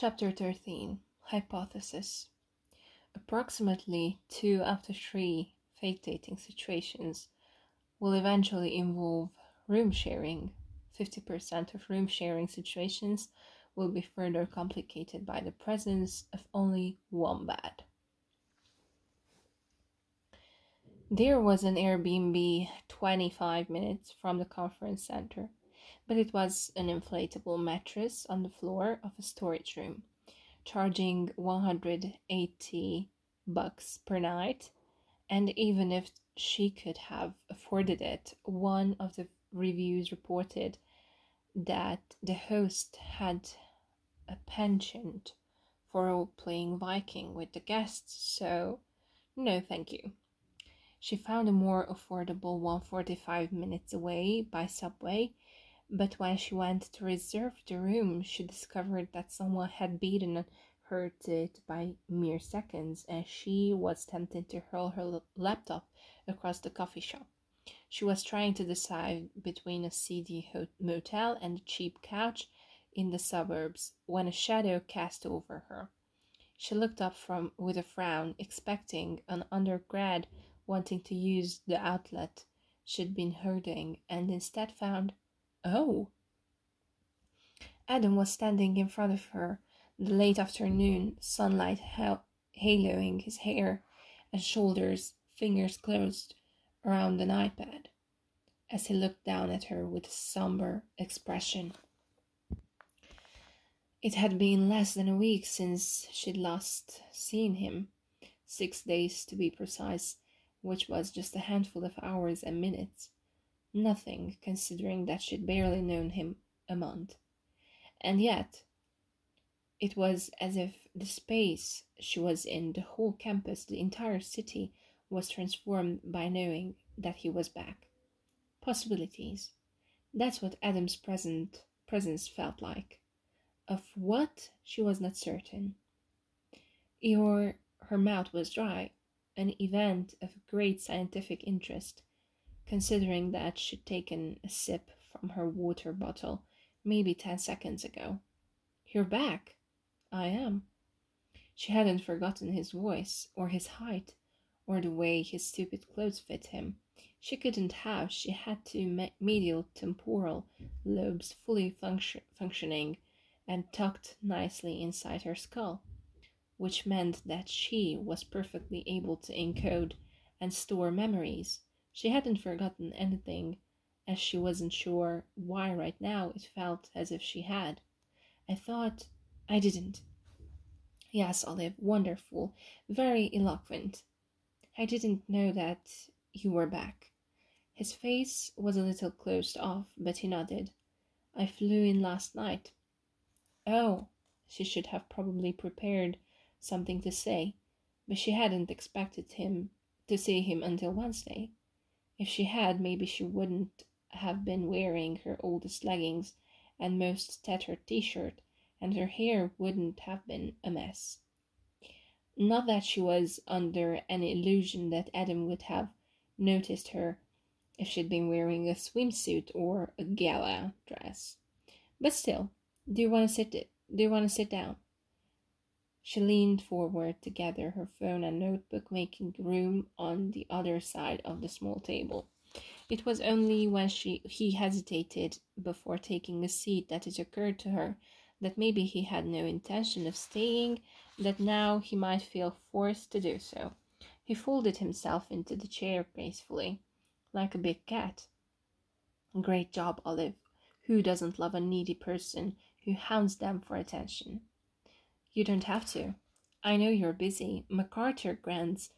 Chapter 13 Hypothesis Approximately two out of three fake dating situations will eventually involve room sharing. 50% of room sharing situations will be further complicated by the presence of only one bed. There was an Airbnb 25 minutes from the conference center, but it was an inflatable mattress on the floor of a storage room, charging 180 bucks per night. And even if she could have afforded it, one of the reviews reported that the host had a penchant for playing Viking with the guests, so no thank you. She found a more affordable one 45 minutes away by subway, but when she went to reserve the room, she discovered that someone had beaten her to it by mere seconds, and she was tempted to hurl her laptop across the coffee shop. She was trying to decide between a seedy motel and a cheap couch in the suburbs when a shadow cast over her. She looked up from with a frown, expecting an undergrad wanting to use the outlet she'd been hurting, and instead found, oh! Adam was standing in front of her, the late afternoon sunlight haloing his hair and shoulders, fingers closed around an iPad, as he looked down at her with a somber expression. It had been less than a week since she'd last seen him, six days to be precise, which was just a handful of hours and minutes. Nothing, considering that she'd barely known him a month. And yet, it was as if the space she was in, the whole campus, the entire city, was transformed by knowing that he was back. Possibilities. That's what Adam's present presence felt like. Of what she was not certain. Or her mouth was dry, an event of great scientific interest, considering that she'd taken a sip from her water bottle maybe ten seconds ago. You're back. I am. She hadn't forgotten his voice, or his height, or the way his stupid clothes fit him. She couldn't have. She had two medial temporal lobes fully function- functioning and tucked nicely inside her skull which meant that she was perfectly able to encode and store memories. She hadn't forgotten anything, as she wasn't sure why right now it felt as if she had. I thought I didn't. Yes, Olive, wonderful, very eloquent. I didn't know that you were back. His face was a little closed off, but he nodded. I flew in last night. Oh, she should have probably prepared something to say, but she hadn't expected him to see him until Wednesday. If she had, maybe she wouldn't have been wearing her oldest leggings and most tattered t shirt, and her hair wouldn't have been a mess. Not that she was under any illusion that Adam would have noticed her if she'd been wearing a swimsuit or a gala dress. But still, do you want to sit? Do you want to sit down? She leaned forward to gather her phone and notebook, making room on the other side of the small table. It was only when she he hesitated before taking a seat that it occurred to her that maybe he had no intention of staying, that now he might feel forced to do so. He folded himself into the chair gracefully, like a big cat. Great job, Olive. Who doesn't love a needy person who hounds them for attention? You don't have to. I know you're busy. MacArthur grants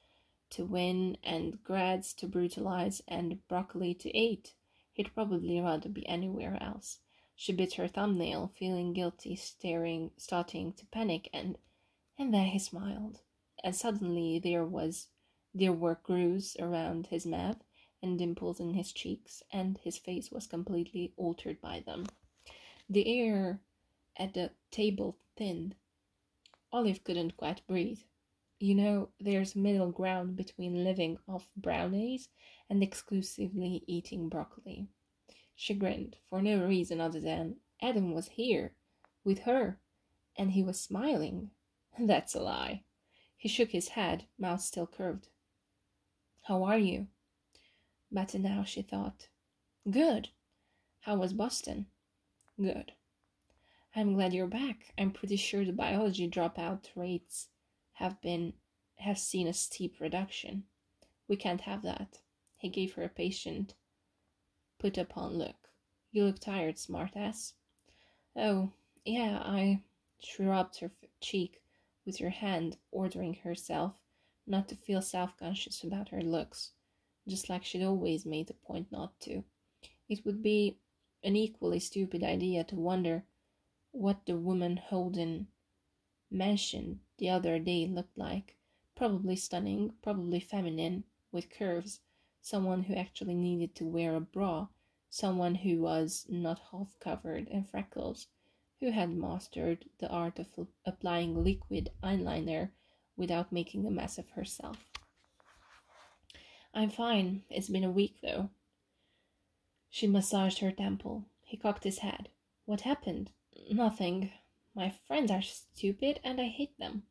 to win and grads to brutalize and broccoli to eat. He'd probably rather be anywhere else. She bit her thumbnail, feeling guilty, staring, starting to panic, and and then he smiled, and suddenly there was there were grooves around his mouth and dimples in his cheeks, and his face was completely altered by them. The air at the table thinned, Olive couldn't quite breathe. You know, there's middle ground between living off brownies and exclusively eating broccoli. She grinned, for no reason other than Adam was here, with her, and he was smiling. That's a lie. He shook his head, mouth still curved. How are you? Better now, she thought. Good. How was Boston? Good. I'm glad you're back. I'm pretty sure the biology dropout rates have been have seen a steep reduction. We can't have that. He gave her a patient, put upon look. You look tired, smartass. Oh, yeah, I. She rubbed her cheek with her hand, ordering herself not to feel self conscious about her looks, just like she'd always made a point not to. It would be an equally stupid idea to wonder what the woman Holden mentioned the other day looked like. Probably stunning, probably feminine, with curves, someone who actually needed to wear a bra, someone who was not half covered in freckles, who had mastered the art of applying liquid eyeliner without making a mess of herself. I'm fine. It's been a week, though. She massaged her temple. He cocked his head. What happened? Nothing. My friends are stupid and I hate them.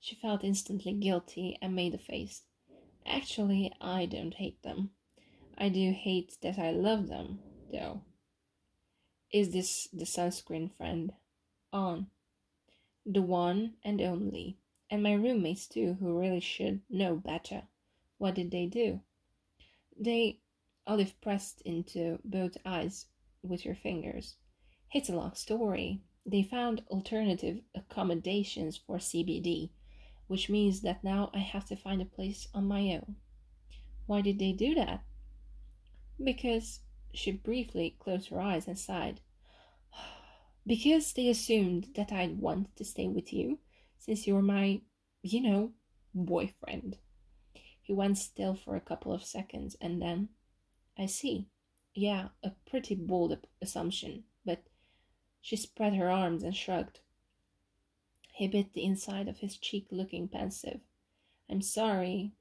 She felt instantly guilty and made a face. Actually, I don't hate them. I do hate that I love them, though. Is this the sunscreen friend? Anh. The one and only. And my roommates, too, who really should know better. What did they do? They. Olive pressed into both eyes with her fingers. It's a long story. They found alternative accommodations for CBD, which means that now I have to find a place on my own. Why did they do that? Because she briefly closed her eyes and sighed. Because they assumed that I'd want to stay with you, since you're my, you know, boyfriend. He went still for a couple of seconds and then, I see. Yeah, a pretty bold assumption, but she spread her arms and shrugged. He bit the inside of his cheek, looking pensive. I'm sorry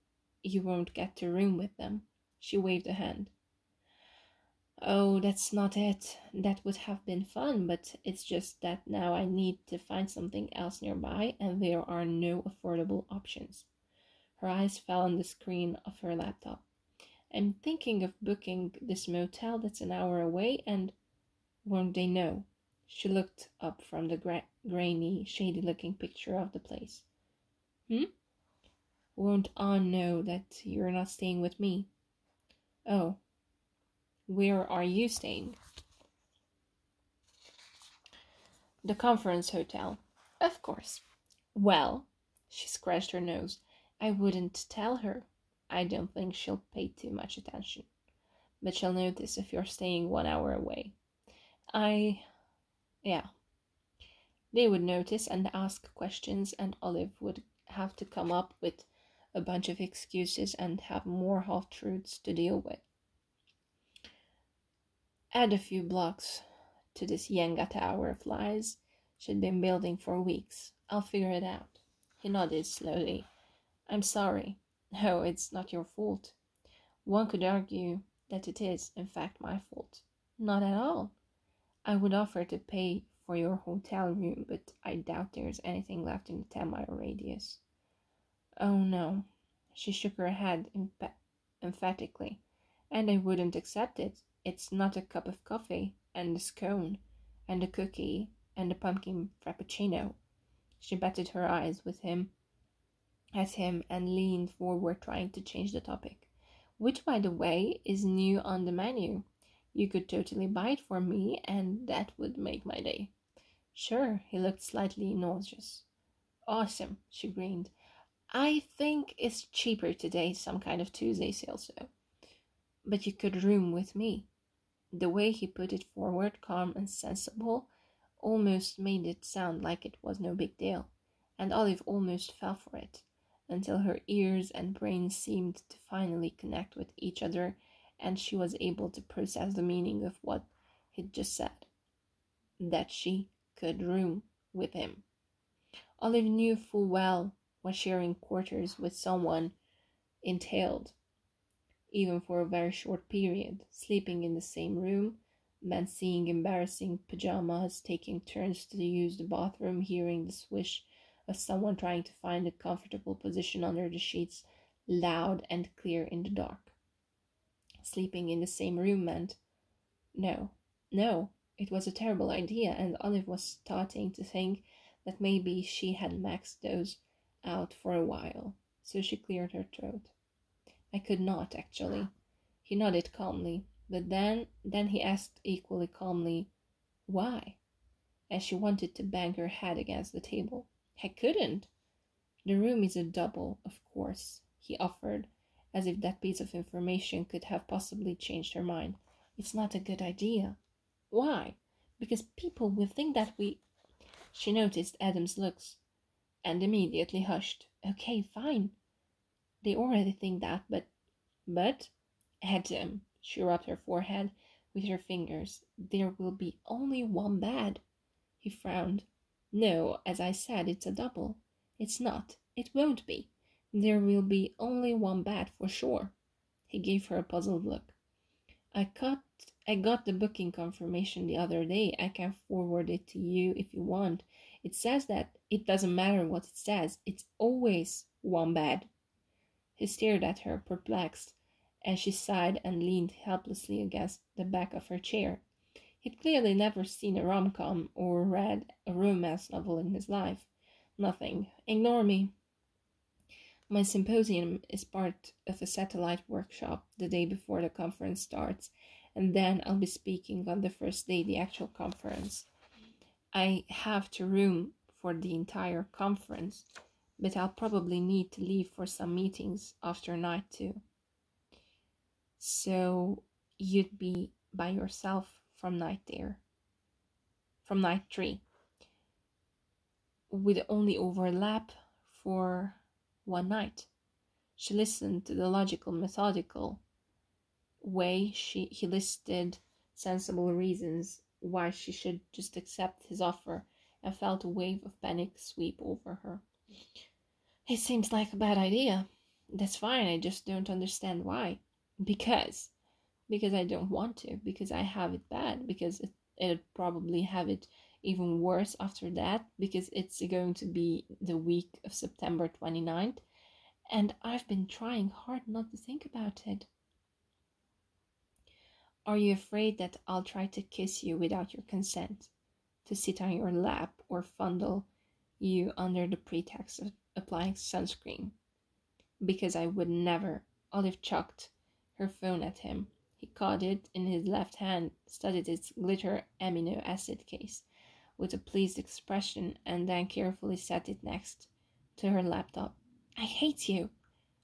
you won't get to room with them. She waved a hand. Oh, that's not it. That would have been fun, but it's just that now I need to find something else nearby, and there are no affordable options. Her eyes fell on the screen of her laptop. I'm thinking of booking this motel that's an hour away, and won't they know? She looked up from the gra- grainy, shady looking picture of the place. Hmm? Won't Anh know that you're not staying with me? Oh. Where are you staying? The conference hotel. Of course. Well, she scratched her nose. I wouldn't tell her. I don't think she'll pay too much attention. But she'll notice if you're staying one hour away. I yeah. They would notice and ask questions, and Olive would have to come up with a bunch of excuses and have more half truths to deal with. Add a few blocks to this Yenga tower of lies she'd been building for weeks. I'll figure it out. He nodded slowly. I'm sorry. No, it's not your fault. One could argue that it is, in fact, my fault. Not at all. I would offer to pay for your hotel room, but I doubt there's anything left in the 10 mile radius. Oh no. She shook her head emp- emphatically. And I wouldn't accept it. It's not a cup of coffee, and a scone, and a cookie, and a pumpkin frappuccino. She batted her eyes with him at him and leaned forward trying to change the topic. Which by the way is new on the menu. You could totally buy it for me, and that would make my day. Sure, he looked slightly nauseous. Awesome, she grinned. I think it's cheaper today, some kind of Tuesday sale, so. But you could room with me. The way he put it forward, calm and sensible, almost made it sound like it was no big deal, and Olive almost fell for it, until her ears and brain seemed to finally connect with each other and she was able to process the meaning of what he'd just said. That she could room with him. Olive knew full well what sharing quarters with someone entailed, even for a very short period, sleeping in the same room, then seeing embarrassing pajamas taking turns to use the bathroom, hearing the swish of someone trying to find a comfortable position under the sheets loud and clear in the dark. Sleeping in the same room meant no, no, it was a terrible idea, and Olive was starting to think that maybe she had maxed those out for a while, so she cleared her throat. I could not, actually. He nodded calmly, but then then he asked equally calmly, Why? As she wanted to bang her head against the table. I couldn't. The room is a double, of course, he offered, as if that piece of information could have possibly changed her mind. It's not a good idea. Why? Because people will think that we. She noticed Adam's looks and immediately hushed. Okay, fine. They already think that, but. But. Adam, she rubbed her forehead with her fingers. There will be only one bed. He frowned. No, as I said, it's a double. It's not. It won't be. There will be only one bed for sure. He gave her a puzzled look. I got I got the booking confirmation the other day. I can forward it to you if you want. It says that it doesn't matter what it says. It's always one bed. He stared at her, perplexed and she sighed and leaned helplessly against the back of her chair. He'd clearly never seen a rom com or read a romance novel in his life. Nothing. Ignore me. My symposium is part of a satellite workshop the day before the conference starts, and then I'll be speaking on the first day, the actual conference. I have to room for the entire conference, but I'll probably need to leave for some meetings after night two. So you'd be by yourself from night there, from night three, with only overlap for one night. She listened to the logical, methodical way she he listed sensible reasons why she should just accept his offer and felt a wave of panic sweep over her. It seems like a bad idea. That's fine, I just don't understand why because because I don't want to because I have it bad because it, it'll probably have it even worse after that because it's going to be the week of September 29th and I've been trying hard not to think about it. Are you afraid that I'll try to kiss you without your consent, to sit on your lap or fondle you under the pretext of applying sunscreen? Because I would never, Olive chucked her phone at him. He caught it in his left hand, studied its glitter amino acid case with a pleased expression, and then carefully set it next to her laptop. I hate you,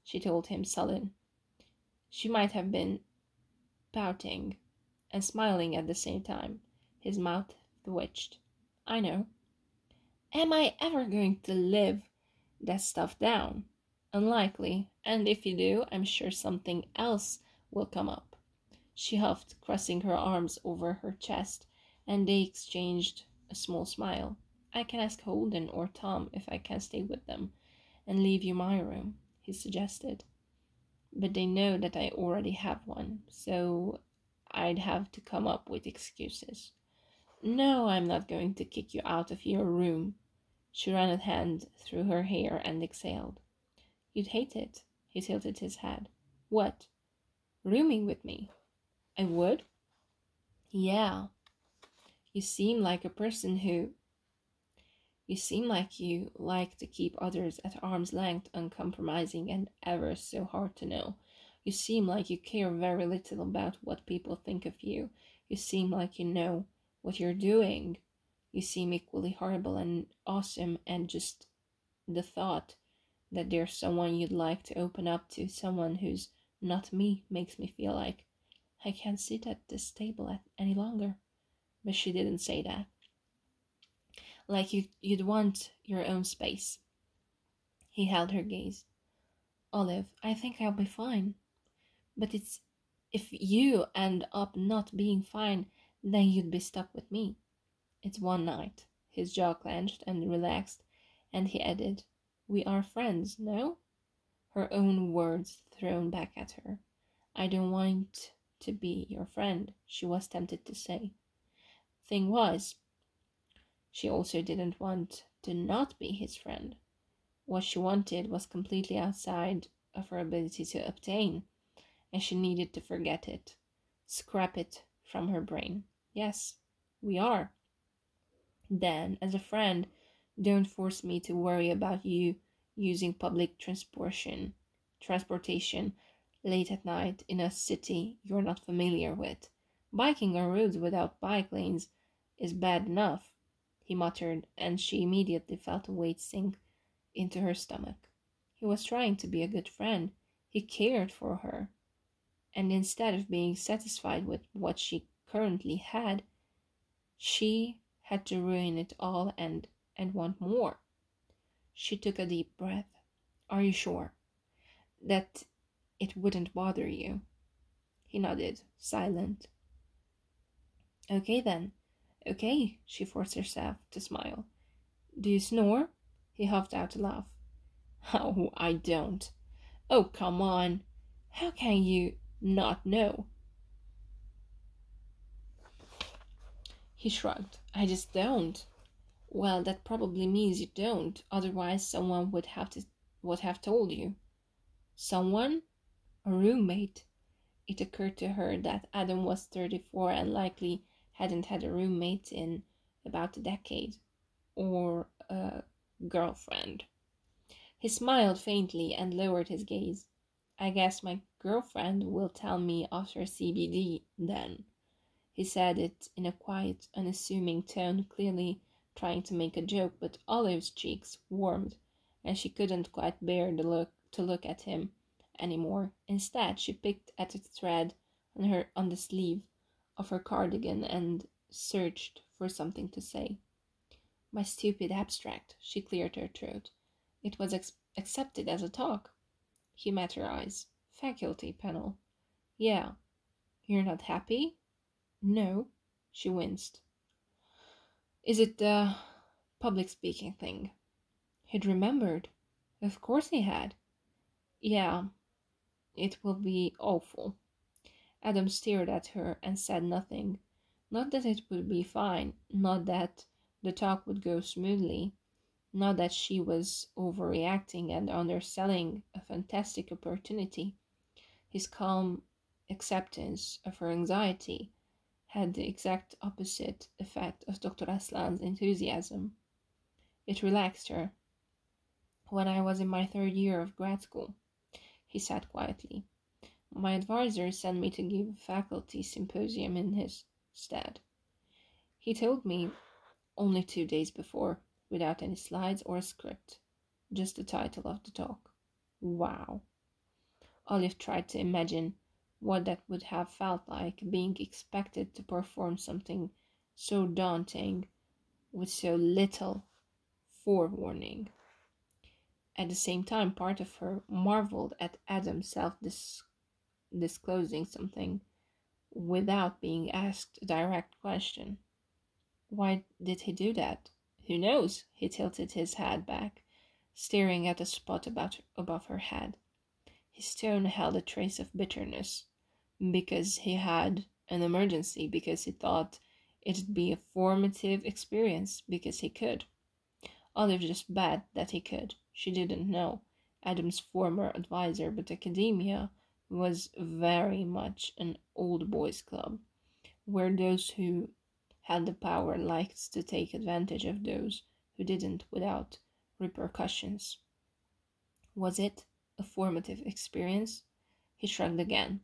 she told him, sullen. She might have been pouting and smiling at the same time. His mouth twitched. I know. Am I ever going to live that stuff down? Unlikely, and if you do, I'm sure something else will come up. She huffed, crossing her arms over her chest, and they exchanged a small smile. I can ask Holden or Tom if I can stay with them and leave you my room, he suggested. But they know that I already have one, so I'd have to come up with excuses. No, I'm not going to kick you out of your room. She ran a hand through her hair and exhaled. You'd hate it. He tilted his head. What? Rooming with me? I would? Yeah. You seem like a person who. You seem like you like to keep others at arm's length, uncompromising, and ever so hard to know. You seem like you care very little about what people think of you. You seem like you know what you're doing. You seem equally horrible and awesome, and just the thought that there's someone you'd like to open up to, someone who's not me, makes me feel like I can't sit at this table any longer. But she didn't say that. Like you, you'd want your own space. He held her gaze. Olive, I think I'll be fine. But it's if you end up not being fine, then you'd be stuck with me. It's one night. His jaw clenched and relaxed, and he added, we are friends, no? Her own words thrown back at her. I don't want to be your friend, she was tempted to say. Thing was, she also didn't want to not be his friend. What she wanted was completely outside of her ability to obtain, and she needed to forget it, scrap it from her brain. Yes, we are. Then, as a friend, don't force me to worry about you using public transportation transportation late at night in a city you're not familiar with. Biking on roads without bike lanes is bad enough, he muttered, and she immediately felt a weight sink into her stomach. He was trying to be a good friend. He cared for her. And instead of being satisfied with what she currently had, she had to ruin it all and and want more. She took a deep breath. Are you sure that it wouldn't bother you? He nodded, silent. Okay then. Okay, she forced herself to smile. Do you snore? He huffed out a laugh. Oh, I don't. Oh, come on. How can you not know? He shrugged. I just don't. Well, that probably means you don't. Otherwise, someone would have to would have told you. Someone? A roommate. It occurred to her that Adam was 34 and likely hadn't had a roommate in about a decade. Or a girlfriend. He smiled faintly and lowered his gaze. I guess my girlfriend will tell me after CBD then. He said it in a quiet, unassuming tone, clearly trying to make a joke, but Olive's cheeks warmed, and she couldn't quite bear the look to look at him any more. Instead, she picked at a thread on her on the sleeve of her cardigan and searched for something to say. My stupid abstract, she cleared her throat. It was ex- accepted as a talk. He met her eyes. Faculty panel. Yeah. You're not happy? No. She winced. Is it the public speaking thing? He'd remembered. Of course he had. Yeah, it will be awful. Adam stared at her and said nothing. Not that it would be fine, not that the talk would go smoothly, not that she was overreacting and underselling a fantastic opportunity. His calm acceptance of her anxiety had the exact opposite effect of Dr. Aslan's enthusiasm. It relaxed her. When I was in my third year of grad school, he said quietly, my advisor sent me to give a faculty symposium in his stead. He told me only two days before, without any slides or a script, just the title of the talk. Wow. Olive tried to imagine what that would have felt like being expected to perform something so daunting with so little forewarning. At the same time, part of her marveled at Adam's self disclosing something without being asked a direct question. Why did he do that? Who knows? He tilted his head back, staring at a spot about above her head. His tone held a trace of bitterness because he had an emergency, because he thought it'd be a formative experience, because he could. Olive just bet that he could. She didn't know. Adam's former advisor, but academia was very much an old boys club, where those who had the power liked to take advantage of those who didn't without repercussions. Was it a formative experience? He shrugged again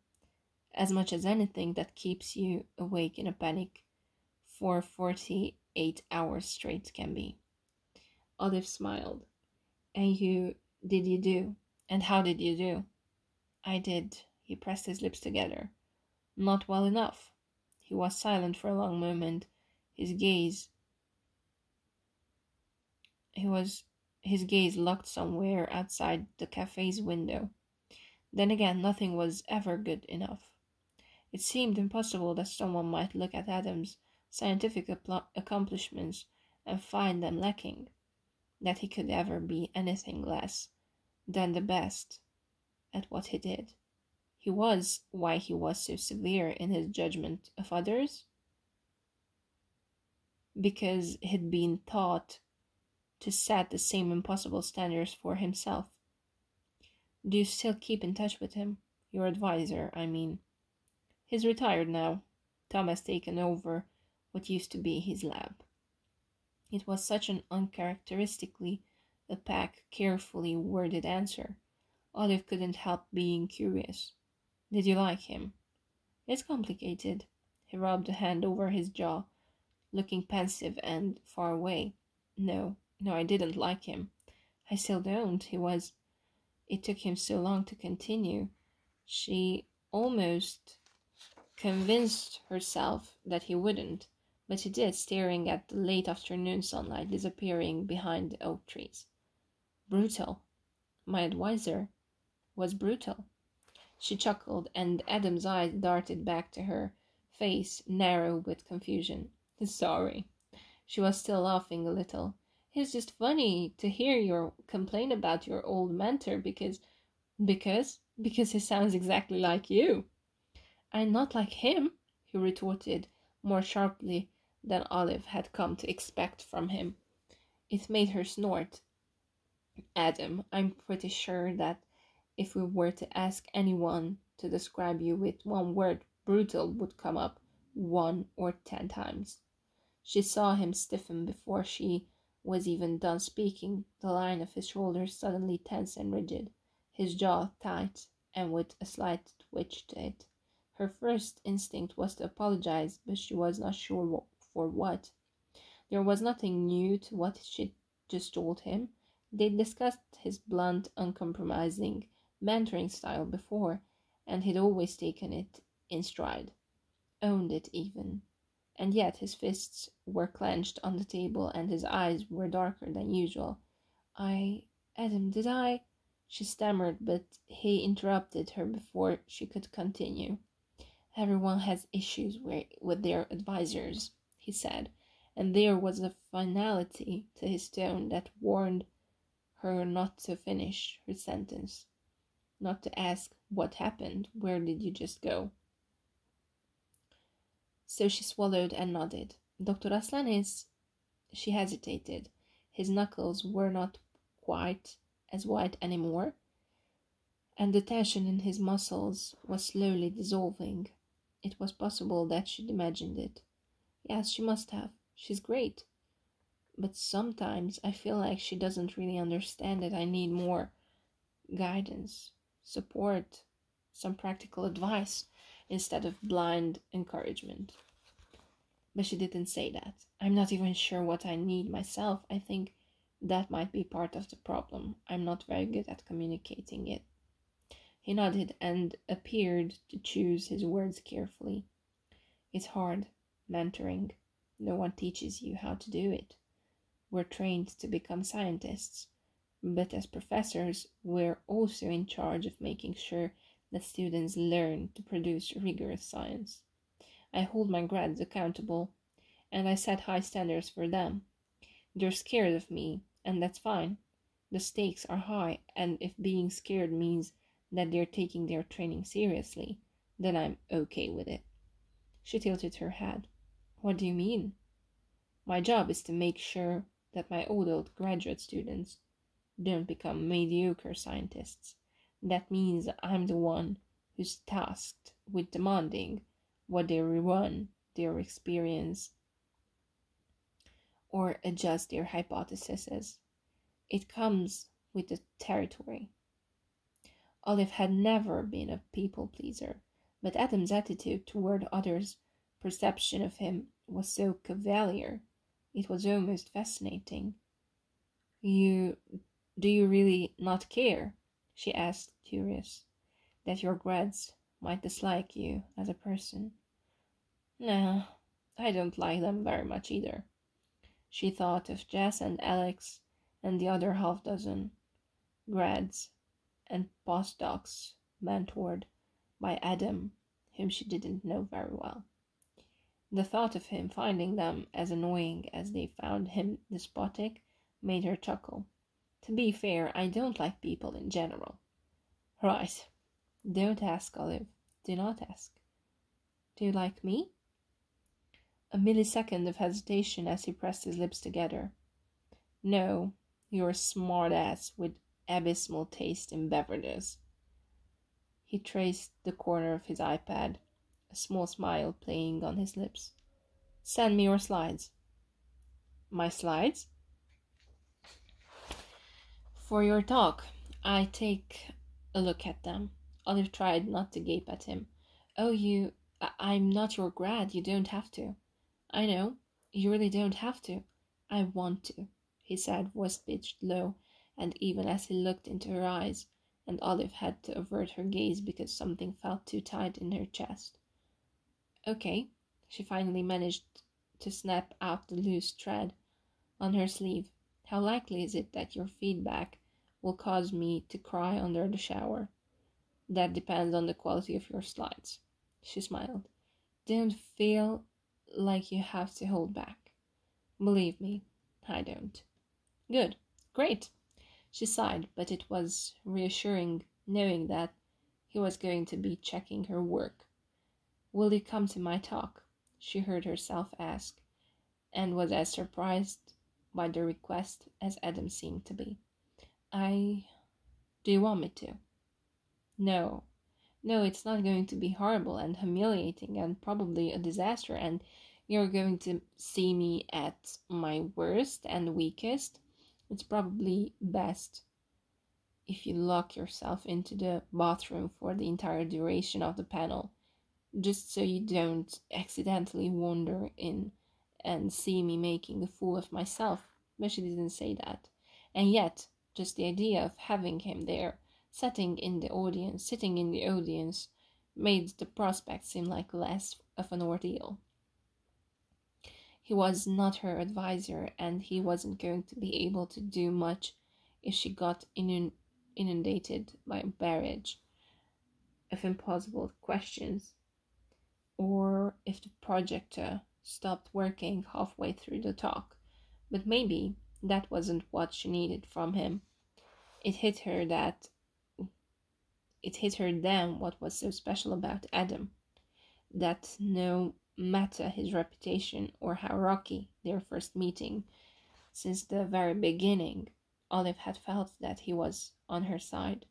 as much as anything that keeps you awake in a panic for 48 hours straight can be. Olive smiled. And you, did you do? And how did you do? I did. He pressed his lips together. Not well enough. He was silent for a long moment, his gaze. He was his gaze locked somewhere outside the cafe's window. Then again, nothing was ever good enough. It seemed impossible that someone might look at Adam's scientific accomplishments and find them lacking, that he could ever be anything less than the best at what he did. he was why he was so severe in his judgment of others? Because he'd been taught to set the same impossible standards for himself. Do you still keep in touch with him? Your advisor, I mean. He's retired now. Tom has taken over what used to be his lab. It was such an uncharacteristically opaque, carefully worded answer. Olive couldn't help being curious. Did you like him? It's complicated. He rubbed a hand over his jaw, looking pensive and far away. No, no, I didn't like him. I still don't. He was. It took him so long to continue. She almost convinced herself that he wouldn't, but he did, staring at the late afternoon sunlight disappearing behind the oak trees. Brutal. My adviser was brutal. She chuckled, and Adam's eyes darted back to her face, narrow with confusion. Sorry. She was still laughing a little. It's just funny to hear your complain about your old mentor because because because he sounds exactly like you. I'm not like him, he retorted more sharply than Olive had come to expect from him. It made her snort. Adam, I'm pretty sure that if we were to ask anyone to describe you with one word, brutal would come up one or ten times. She saw him stiffen before she was even done speaking, the line of his shoulders suddenly tense and rigid, his jaw tight and with a slight twitch to it. Her first instinct was to apologize, but she was not sure for what. There was nothing new to what she just told him. They discussed his blunt, uncompromising, mentoring style before, and he'd always taken it in stride, owned it even. And yet his fists were clenched on the table and his eyes were darker than usual. I, Adam, did I? She stammered, but he interrupted her before she could continue. Everyone has issues with their advisors, he said, and there was a finality to his tone that warned her not to finish her sentence not to ask what happened, where did you just go? So she swallowed and nodded. Dr. Aslan is. She hesitated. His knuckles were not quite as white anymore, and the tension in his muscles was slowly dissolving. It was possible that she'd imagined it. Yes, she must have. She's great. But sometimes I feel like she doesn't really understand that I need more guidance support, some practical advice instead of blind encouragement. But she didn't say that. I'm not even sure what I need myself. I think that might be part of the problem. I'm not very good at communicating it. He nodded and appeared to choose his words carefully. It's hard, mentoring. No one teaches you how to do it. We're trained to become scientists, but as professors, we're also in charge of making sure that students learn to produce rigorous science. I hold my grads accountable, and I set high standards for them. They're scared of me, and that's fine. The stakes are high, and if being scared means that they're taking their training seriously, then I'm okay with it. She tilted her head. What do you mean? My job is to make sure that my old graduate students don't become mediocre scientists. That means I'm the one who's tasked with demanding what they rerun their experience or adjust their hypotheses. It comes with the territory. Olive had never been a people pleaser, but Adam's attitude toward others' perception of him was so cavalier, it was almost fascinating. You do you really not care? she asked, curious, that your grads might dislike you as a person. No, I don't like them very much either. She thought of Jess and Alex and the other half dozen grads and postdocs mentored by Adam, whom she didn't know very well. The thought of him finding them as annoying as they found him despotic made her chuckle. To be fair, I don't like people in general. Right. Don't ask, Olive. Do not ask. Do you like me? A millisecond of hesitation as he pressed his lips together. No, you're a smart ass with abysmal taste in beverages. He traced the corner of his iPad, a small smile playing on his lips. Send me your slides. My slides? For your talk, I take a look at them. Olive tried not to gape at him. Oh, you. I- I'm not your grad. You don't have to. I know. You really don't have to. I want to, he said, voice pitched low, and even as he looked into her eyes, and Olive had to avert her gaze because something felt too tight in her chest. Okay, she finally managed to snap out the loose thread on her sleeve. How likely is it that your feedback will cause me to cry under the shower? That depends on the quality of your slides. She smiled. Don't feel like you have to hold back. Believe me, I don't. Good, great. She sighed, but it was reassuring knowing that he was going to be checking her work. Will you come to my talk? She heard herself ask, and was as surprised by the request as Adam seemed to be. I. Do you want me to? No. No, it's not going to be horrible and humiliating and probably a disaster, and you're going to see me at my worst and weakest. It's probably best if you lock yourself into the bathroom for the entire duration of the panel, just so you don't accidentally wander in and see me making a fool of myself. But she didn't say that. And yet, just the idea of having him there, sitting in the audience, sitting in the audience, made the prospect seem like less of an ordeal. He was not her adviser, and he wasn't going to be able to do much if she got inundated by a barrage of impossible questions, or if the projector stopped working halfway through the talk. But maybe that wasn't what she needed from him. It hit her that it hit her then what was so special about Adam. That no matter his reputation or how rocky their first meeting, since the very beginning, Olive had felt that he was on her side,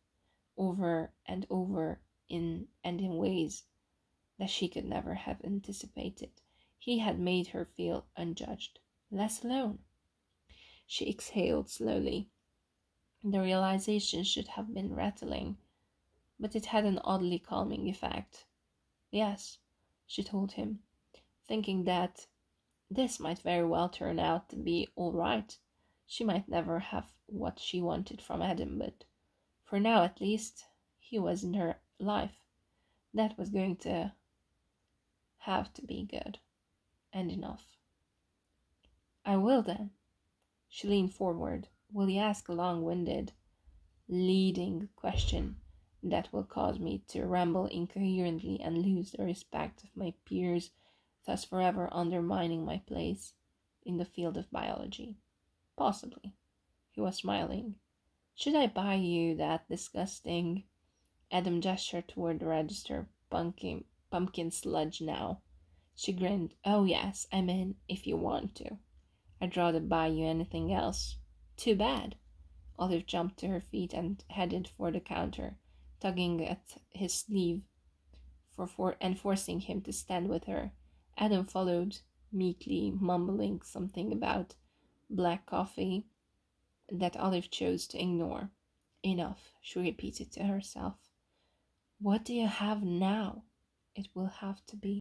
over and over in and in ways that she could never have anticipated. He had made her feel unjudged, less alone. She exhaled slowly. The realization should have been rattling, but it had an oddly calming effect. Yes, she told him, thinking that this might very well turn out to be all right. She might never have what she wanted from Adam, but for now at least, he was in her life. That was going to have to be good and enough. I will then. She leaned forward. Will you ask a long winded, leading question that will cause me to ramble incoherently and lose the respect of my peers, thus forever undermining my place in the field of biology? Possibly. He was smiling. Should I buy you that disgusting? Adam gestured toward the register pumpkin, pumpkin sludge now. She grinned. Oh, yes, I'm in if you want to. I'd rather buy you anything else. Too bad. Olive jumped to her feet and headed for the counter, tugging at his sleeve for, for and forcing him to stand with her. Adam followed, meekly mumbling something about black coffee that Olive chose to ignore. Enough, she repeated to herself. What do you have now? It will have to be